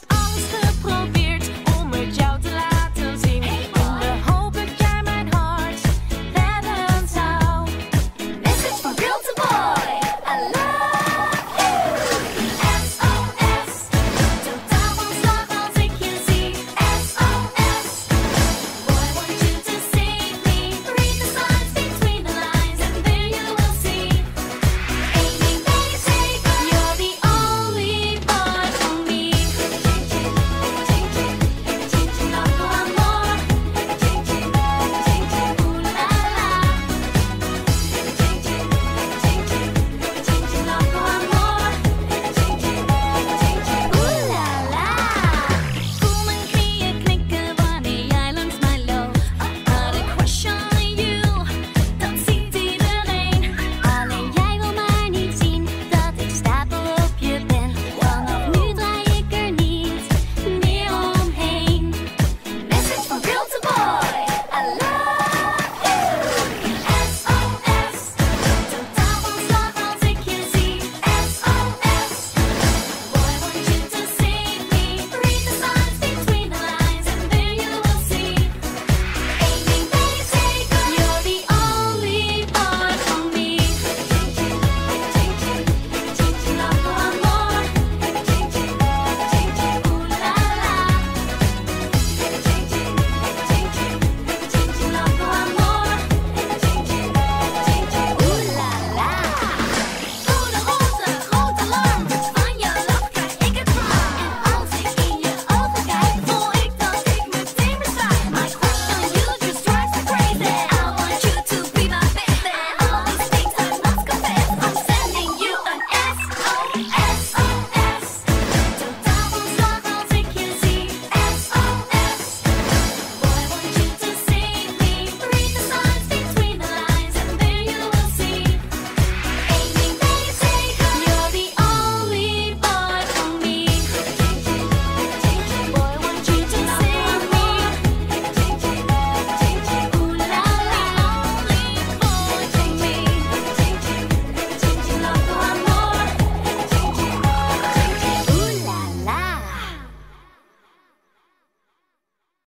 head.